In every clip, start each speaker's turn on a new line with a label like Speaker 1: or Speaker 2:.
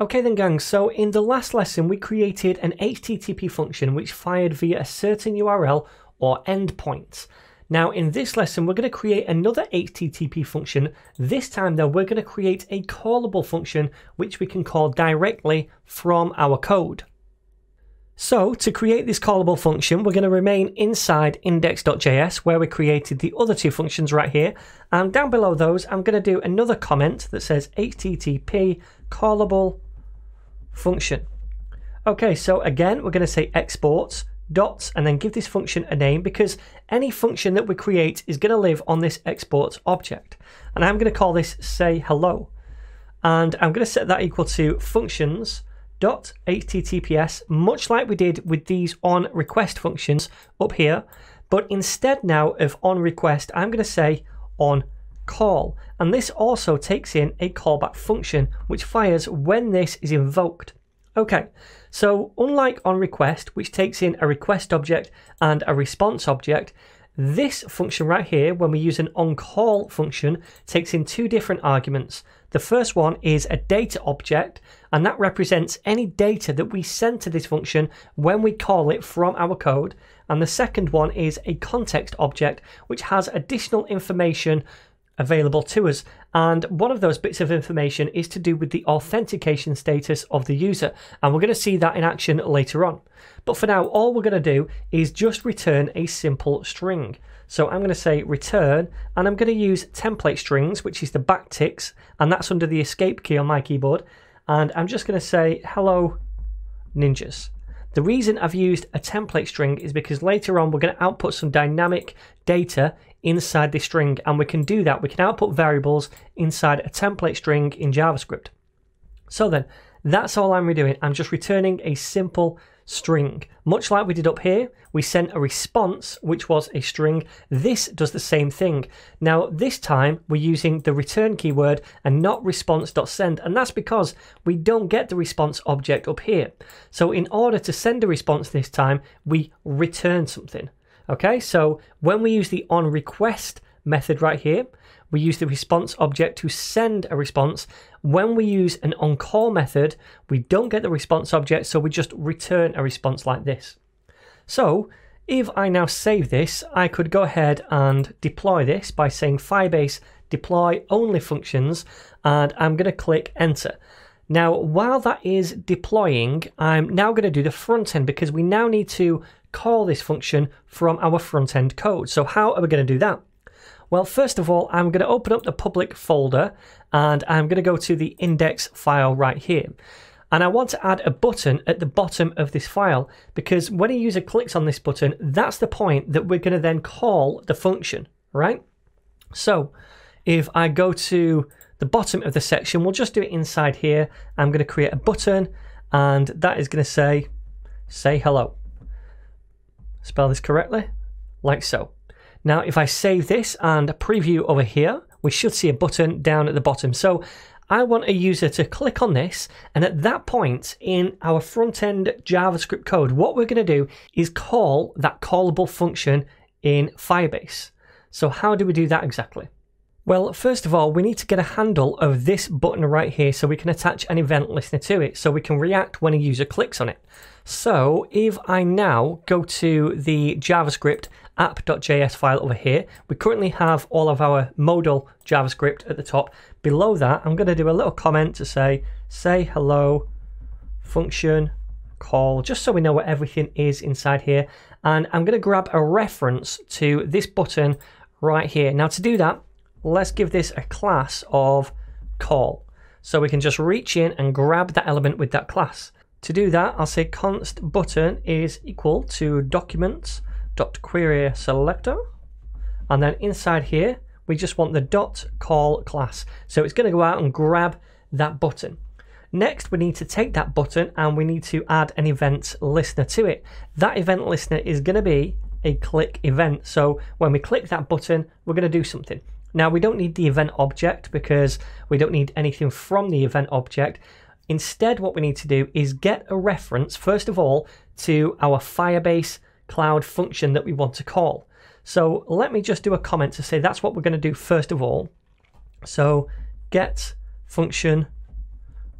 Speaker 1: Okay then gang, so in the last lesson we created an HTTP function which fired via a certain URL or endpoint. Now in this lesson we're going to create another HTTP function. This time though we're going to create a callable function which we can call directly from our code. So to create this callable function we're going to remain inside index.js where we created the other two functions right here and down below those I'm going to do another comment that says HTTP callable function. Okay, so again, we're going to say exports dots and then give this function a name because any function that we create is going to live on this exports object. And I'm going to call this say hello. And I'm going to set that equal to functions dot https much like we did with these on request functions up here but instead now of on request I'm going to say on call and this also takes in a callback function which fires when this is invoked. Okay, so unlike on request which takes in a request object and a response object, this function right here, when we use an on-call function, takes in two different arguments. The first one is a data object, and that represents any data that we send to this function when we call it from our code. And the second one is a context object, which has additional information available to us. And one of those bits of information is to do with the authentication status of the user. And we're going to see that in action later on. But for now, all we're going to do is just return a simple string. So I'm going to say return, and I'm going to use template strings, which is the backticks, and that's under the escape key on my keyboard. And I'm just going to say hello ninjas. The reason I've used a template string is because later on we're going to output some dynamic data inside this string and we can do that. We can output variables inside a template string in JavaScript. So then, that's all I'm redoing. I'm just returning a simple string. Much like we did up here, we sent a response, which was a string. This does the same thing. Now, this time we're using the return keyword and not response.send, and that's because we don't get the response object up here. So in order to send a response this time, we return something. Okay, so when we use the on request method right here, we use the response object to send a response. When we use an on call method, we don't get the response object, so we just return a response like this. So if I now save this, I could go ahead and deploy this by saying Firebase deploy only functions, and I'm going to click enter. Now, while that is deploying, I'm now going to do the front end because we now need to call this function from our front end code. So how are we going to do that? Well, first of all, I'm going to open up the public folder and I'm going to go to the index file right here. And I want to add a button at the bottom of this file because when a user clicks on this button, that's the point that we're going to then call the function, right? So if I go to the bottom of the section, we'll just do it inside here. I'm going to create a button and that is going to say, say hello. Spell this correctly, like so. Now, if I save this and preview over here, we should see a button down at the bottom. So I want a user to click on this, and at that point in our front end JavaScript code, what we're going to do is call that callable function in Firebase. So, how do we do that exactly? Well, first of all, we need to get a handle of this button right here so we can attach an event listener to it so we can react when a user clicks on it. So if I now go to the JavaScript app.js file over here, we currently have all of our modal JavaScript at the top. Below that, I'm going to do a little comment to say, say hello function call, just so we know what everything is inside here. And I'm going to grab a reference to this button right here. Now to do that, let's give this a class of call. So we can just reach in and grab that element with that class. To do that, I'll say const button is equal to documents dot query selector. And then inside here, we just want the dot call class. So it's going to go out and grab that button. Next, we need to take that button and we need to add an event listener to it. That event listener is going to be a click event. So when we click that button, we're going to do something. Now we don't need the event object because we don't need anything from the event object. Instead, what we need to do is get a reference, first of all, to our Firebase cloud function that we want to call. So let me just do a comment to say that's what we're going to do first of all. So get function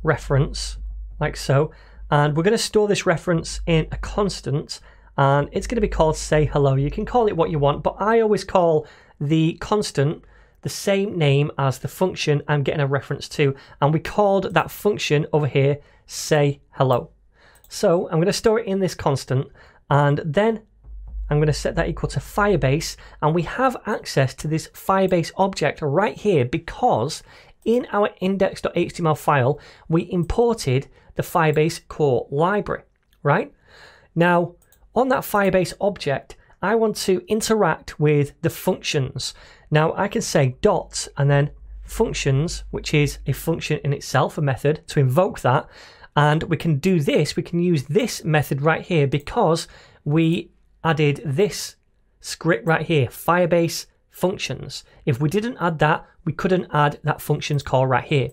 Speaker 1: reference like so. And we're going to store this reference in a constant and it's going to be called say hello. You can call it what you want, but I always call the constant the same name as the function I'm getting a reference to. And we called that function over here say hello. So I'm going to store it in this constant and then I'm going to set that equal to Firebase and we have access to this Firebase object right here because in our index.html file we imported the Firebase core library, right? Now on that Firebase object I want to interact with the functions. Now I can say dot and then functions, which is a function in itself, a method to invoke that. And we can do this, we can use this method right here because we added this script right here, Firebase functions. If we didn't add that, we couldn't add that functions call right here.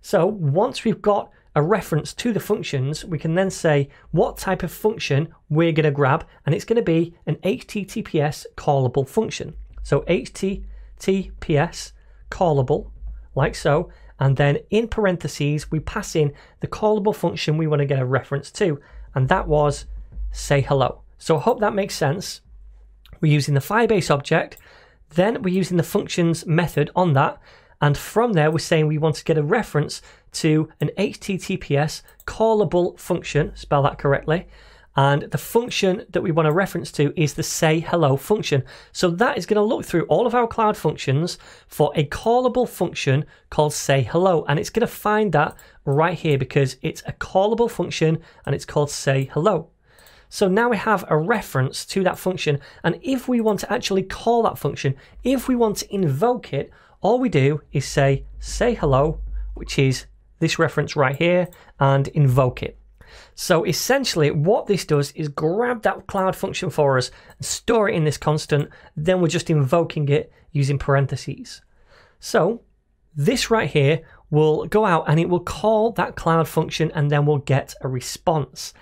Speaker 1: So once we've got a reference to the functions, we can then say what type of function we're going to grab, and it's going to be an HTTPS callable function. So HTTPS callable, like so, and then in parentheses, we pass in the callable function we want to get a reference to, and that was say hello. So I hope that makes sense. We're using the Firebase object, then we're using the functions method on that, and from there, we're saying we want to get a reference to an HTTPS callable function, spell that correctly. And the function that we want to reference to is the say hello function. So that is going to look through all of our cloud functions for a callable function called say hello. And it's going to find that right here because it's a callable function and it's called say hello. So now we have a reference to that function. And if we want to actually call that function, if we want to invoke it, all we do is say, say hello, which is this reference right here, and invoke it. So essentially, what this does is grab that cloud function for us and store it in this constant, then we're just invoking it using parentheses. So this right here will go out and it will call that cloud function and then we'll get a response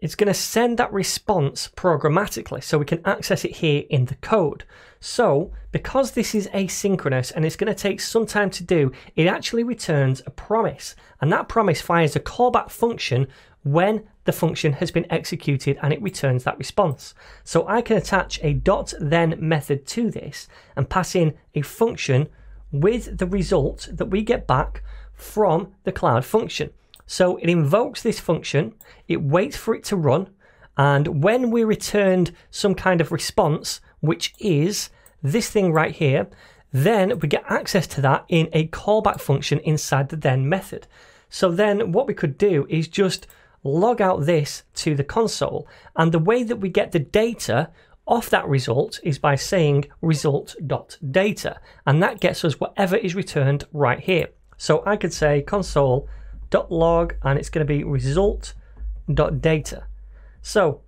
Speaker 1: it's going to send that response programmatically so we can access it here in the code. So, because this is asynchronous and it's going to take some time to do, it actually returns a promise. And that promise fires a callback function when the function has been executed and it returns that response. So I can attach a dot then method to this and pass in a function with the result that we get back from the cloud function. So it invokes this function, it waits for it to run, and when we returned some kind of response, which is this thing right here, then we get access to that in a callback function inside the then method. So then what we could do is just log out this to the console. And the way that we get the data off that result is by saying result.data. And that gets us whatever is returned right here. So I could say console log and it's going to be result.data. So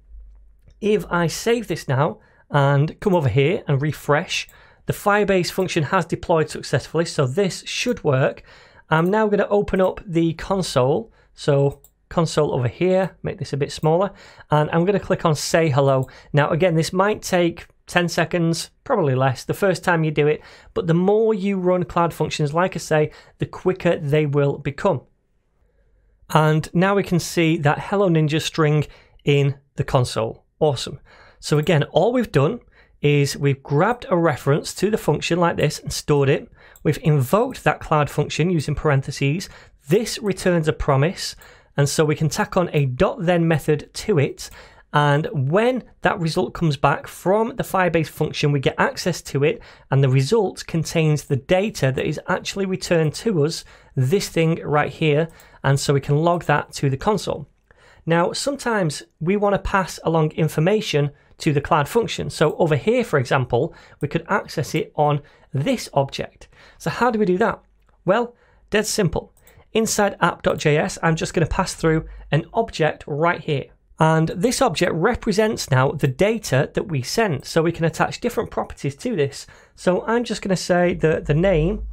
Speaker 1: if I save this now and come over here and refresh, the Firebase function has deployed successfully, so this should work. I'm now going to open up the console. So console over here, make this a bit smaller, and I'm going to click on say hello. Now again, this might take 10 seconds, probably less, the first time you do it, but the more you run Cloud Functions, like I say, the quicker they will become. And now we can see that Hello Ninja string in the console. Awesome. So again, all we've done is we've grabbed a reference to the function like this and stored it. We've invoked that cloud function using parentheses. This returns a promise. And so we can tack on a dot then method to it. And when that result comes back from the Firebase function, we get access to it. And the result contains the data that is actually returned to us, this thing right here and so we can log that to the console. Now, sometimes we want to pass along information to the cloud function. So over here, for example, we could access it on this object. So how do we do that? Well, dead simple. Inside app.js, I'm just going to pass through an object right here. And this object represents now the data that we sent. So we can attach different properties to this. So I'm just going to say that the name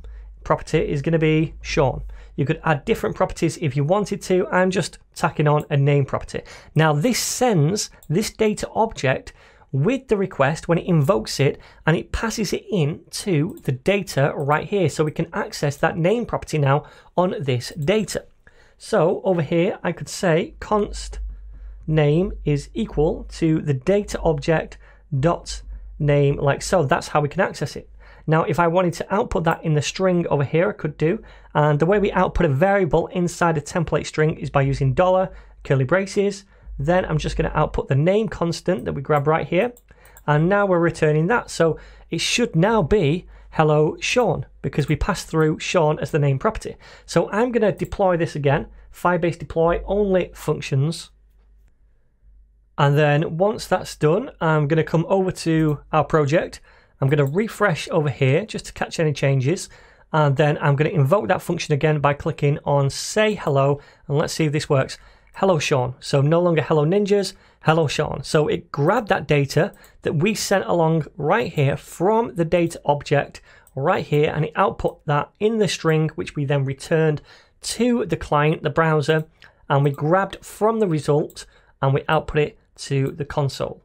Speaker 1: property is going to be Shaun. You could add different properties if you wanted to. I'm just tacking on a name property. Now this sends this data object with the request when it invokes it and it passes it in to the data right here so we can access that name property now on this data. So over here, I could say const name is equal to the data object dot name like so. That's how we can access it. Now, if I wanted to output that in the string over here, I could do. And the way we output a variable inside a template string is by using dollar, curly braces. Then I'm just going to output the name constant that we grab right here. And now we're returning that. So it should now be hello Shaun because we passed through Shaun as the name property. So I'm going to deploy this again. Firebase deploy only functions and then once that's done, I'm going to come over to our project. I'm going to refresh over here just to catch any changes. And then I'm going to invoke that function again by clicking on say hello. And let's see if this works. Hello, Shaun. So no longer hello ninjas, hello, Shaun. So it grabbed that data that we sent along right here from the data object right here and it output that in the string, which we then returned to the client, the browser, and we grabbed from the result and we output it to the console.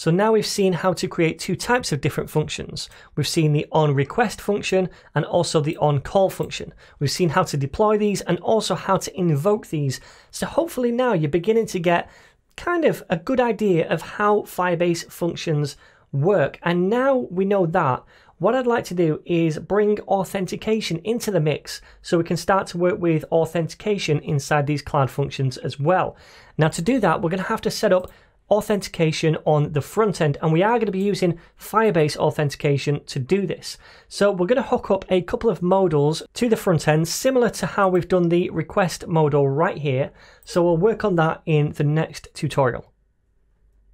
Speaker 1: So now we've seen how to create two types of different functions. We've seen the onRequest function and also the onCall function. We've seen how to deploy these and also how to invoke these. So hopefully now you're beginning to get kind of a good idea of how Firebase functions work. And now we know that, what I'd like to do is bring authentication into the mix so we can start to work with authentication inside these cloud functions as well. Now to do that, we're going to have to set up authentication on the front end and we are going to be using Firebase authentication to do this. So we're going to hook up a couple of modules to the front end similar to how we've done the request module right here. So we'll work on that in the next tutorial.